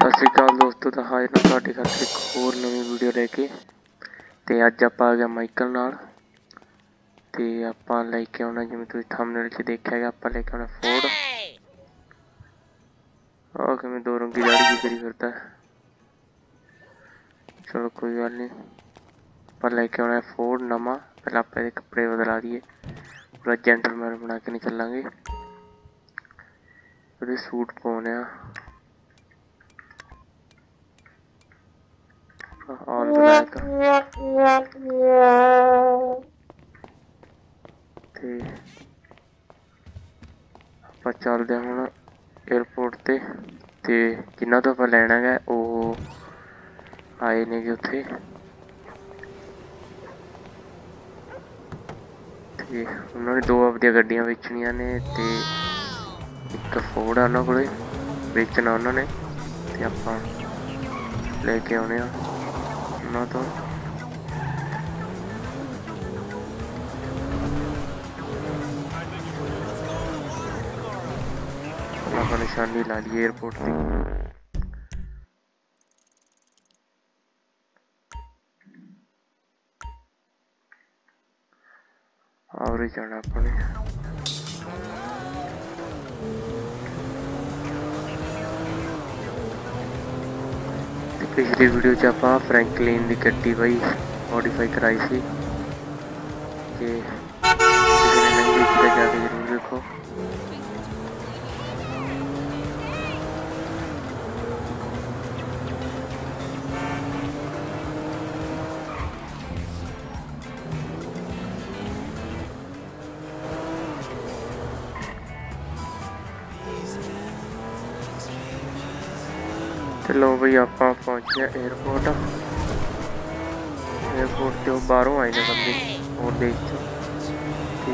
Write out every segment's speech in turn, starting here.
ਸਤਿ ਸ਼੍ਰੀ ਅਕਾਲ ਦੋਸਤੋ ਤਾਂ ਹਾਜ਼ਰ ਹਾਂ ਤੁਹਾਡੇ ਖਾਤਰ ਇੱਕ ਹੋਰ ਨਵੀਂ ਵੀਡੀਓ ਲੈ ਕੇ ਤੇ ਅੱਜ ਆਪਾਂ ਆ ਗਿਆ ਮਾਈਕਲ ਨਾਲ ਤੇ ਆਪਾਂ ਲੈ ਕੇ ਆਉਣਾ ਜਿਵੇਂ ਤੁਸੀਂ ਥੰਬਨੇਲ 'ਚ ਦੇਖਿਆ ਗਿਆ ਆਪਾਂ ਲੈ ਕੇ ਆਉਣਾ ਫੋਰਡ ਆਹ ਕਿਵੇਂ ਦੋ ਰੰਗੀ ਦਾੜੀ ਜੀ ਕਰੀ ਫਿਰਦਾ ਹੈ। ਚਲੋ ਕੋਈ ਗੱਲ ਨਹੀਂ ਆਪਾਂ ਲੈ ਕੇ ਆਉਣਾ ਫੋਰਡ ਨਵਾਂ ਪਹਿਲਾਂ ਆਪਾਂ ਇਹਦੇ ਕੱਪੜੇ ਬਦਲਾ ਦਈਏ ਪੂਰਾ ਜੈਂਟਲਮੈਨ ਬਣਾ ਕੇ ਨਹੀਂ ਚੱਲਾਂਗੇ ਉਹਦੇ ਸੂਟ ਪਾਉਣੇ ਆ ਆਲ ਤੇ ਆਪਾਂ ਚੱਲਦੇ ਹੁਣ 에어ਪੋਰਟ ਤੇ। ਤੇ ਜਿਨ੍ਹਾਂ ਤੋਂ ਆਪਾਂ ਲੈਣਾ ਹੈ ਉਹ ਆਏ ਨੇ ਜੀ ਉੱਥੇ। ਤੇ ਉਹਨਾਂ ਨੇ ਦੋ ਆਪਦੀਆਂ ਗੱਡੀਆਂ ਵੇਚਣੀਆਂ ਨੇ ਤੇ ਇੱਕ ਫੋਰਡ ਆ ਉਹਨਾਂ ਕੋਲੇ। ਵੇਚਣਾ ਉਹਨਾਂ ਨੇ। ਤੇ ਆਪਾਂ ਲੈ ਕੇ ਆਉਣੇ ਆ। करना था। निशानी ला ली एयरपोर्ट से। और जाना पड़ेगा। ਪਿਛਲੀ ਵੀਡੀਓ 'ਚ ਆਪਾਂ ਫ੍ਰੈਂਕਲਿਨ ਦੀ ਗੱਡੀ ਬਾਈ ਮੋਡੀਫਾਈ ਕਰਾਈ ਸੀ ਤੇ ਕਿਸੇ ਨੇ ਨਹੀਂ ਦੇਖੀ ਤਾਂ ਜਾ ਕੇ ਜ਼ਰੂਰ ਦੇਖੋ ਲੋ ਬਈ ਆਪਾਂ ਪਹੁੰਚ ਗਏ 에어ਪੋਰਟ 에어ਪੋਰਟ ਤੋਂ ਬਾਹਰੋਂ ਆਏ ਨੇ ਬੰਦੇ, ਹੋਰ ਦੇਖ ਤੇ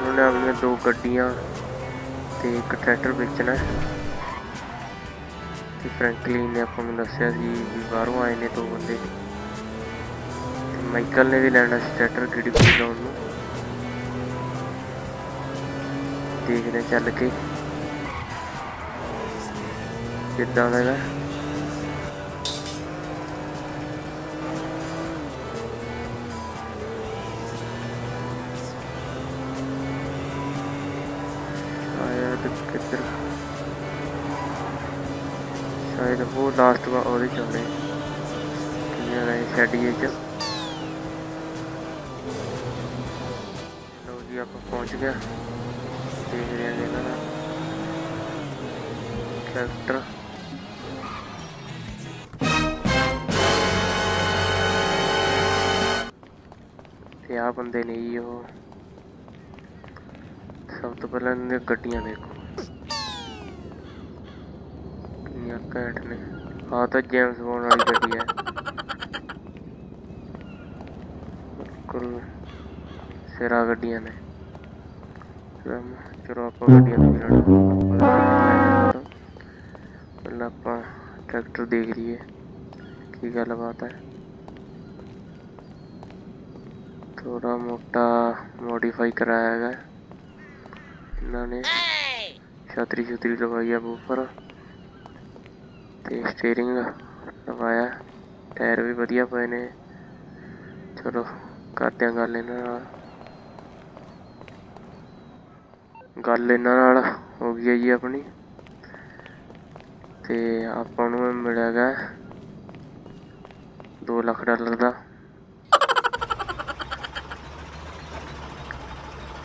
ਉਹਨਾਂ ਨੇ ਆਪਣੀਆਂ ਦੋ ਗੱਡੀਆਂ ਤੇ ਇੱਕ ਟਰੈਕਟਰ ਵੇਚਣਾ ਤੇ ਫ੍ਰੈਂਕਲਿਨ ਨੇ ਆਪਾਂ ਨੂੰ ਦੱਸਿਆ ਸੀ ਵੀ ਬਾਹਰੋਂ ਆਏ ਨੇ ਦੋ ਬੰਦੇ। ਮਾਈਕਲ ਨੇ ਵੀ ਲੈਣਾ ਸੀ ਟਰੈਕਟਰ ਕਿਹੜੀ ਕੋਈ ਲਾਉਣ ਨੂੰ। ਦੇਖਦੇ ਚੱਲ ਕੇ। Sit down हाँ शायद वो लास्ट वा और चलने क्लियर है। च लो जी आप पहुँच गया। देख रहे हैं ट्रैक्टर क्या बंदे नहीं हो। सब तो पहले इन्हें गड्डिया देखो। दुनिया ने। हाँ तो जेम्स बोन वाली गड्डी है। बिल्कुल। सिरा गड्डिया ने। चलो आप गड्डियाँ पहले तो, आप ट्रैक्टर देख लीए। की गल बात है। थोड़ा मोटा मॉडिफाई कराया गया इन्होंने छात्री छुतरी लगवाई है बूफर तो स्टेयरिंग लगाया टायर भी वजिया पे ने। चलो, करते हैं गल इन गल इन हो गई है जी अपनी। तो आप मिलेगा। दो लख डॉलर का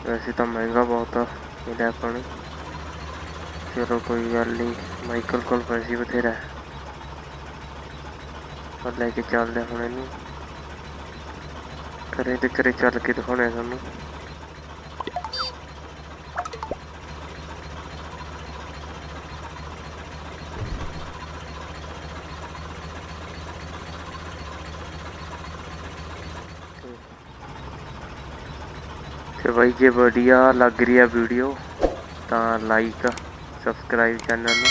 वैसे तो महँगा बहुत मिला पानी चलो कोई गल नहीं माइकल को पैसे बथेरा है। और लेके चलते हम इनू घरे तो घरे चल के दिखाने सू ਕੇ ਚੱਲਦੇ ਹੁਣ ਇਹਨੂੰ ਘਰੇ ਤੇ ਘਰੇ ਚੱਲ ਕੇ ਦਿਖਾਉਣੇ ਆ ਤੁਹਾਨੂੰ ਤੇ ਬਾਈ ਜੇ ਵਧੀਆ ਲੱਗ ਰਹੀ ਆ ਵੀਡੀਓ ਤਾਂ ਲਾਈਕ ਸਬਸਕ੍ਰਾਈਬ ਚੈਨਲ ਨੂੰ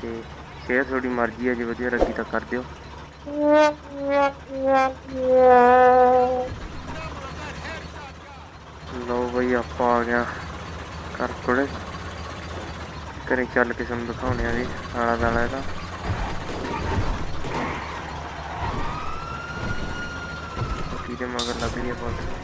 ਤੇ ਸ਼ੇਅਰ ਤੁਹਾਡੀ ਮਰਜ਼ੀ ਹੈ ਜੇ ਵਧੀਆ ਲੱਗੀ ਤਾਂ ਕਰ ਦਿਓ ਲਓ ਬਈ ਆਪਾਂ ਆ ਗਿਆ ਘਰ ਕੋਲੇ ਘਰੇ ਚੱਲ ਕੇ ਤੁਹਾਨੂੰ ਦਿਖਾਉਣੇ ਆ ਜੀ ਆਲਾ ਦਾਲਾ ਇਹਦਾ ਕਿਹਦੇ ਮਗਰ ਲੱਗ ਰਹੀ ਹੈ ਪੁਲਿਸ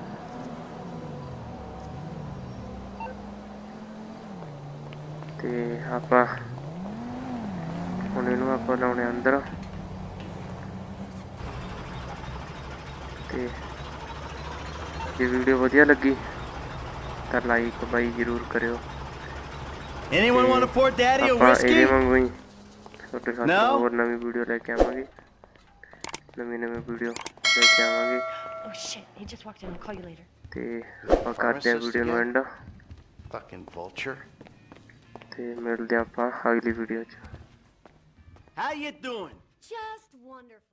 ਤੇ ਆਪਾਂ ਹੁਣ ਇਹਨੂੰ ਆਪਾਂ ਲਾਉਣੇ ਅੰਦਰ ਤੇ ਜੇ ਵੀਡੀਓ ਵਧੀਆ ਲੱਗੀ ਤਾਂ ਲਾਈਕ ਬਾਈ ਜਰੂਰ ਕਰਿਓ Anyone want to pour daddy a whiskey? ਤੁਹਾਡੇ ਸਾਥ? ਹੋਰ ਨਵੀਂ ਵੀਡੀਓ ਲੈ ਕੇ ਆਵਾਂਗੇ ਨਵੀਂ ਨਵੀਂ ਵੀਡੀਓ ਲੈ ਕੇ ਆਵਾਂਗੇ Oh shit, he just walked in. I'll call you later. ਤੇ ਆਪਾਂ ਕਰਦੇ ਆ ਵੀਡੀਓ ਨੂੰ? And Fucking vulture. ਤੇ ਮਿਲਦੇ ਆ ਆਪਾਂ ਅਗਲੀ ਵੀਡੀਓ 'ਚ How you doing? Just wonderful.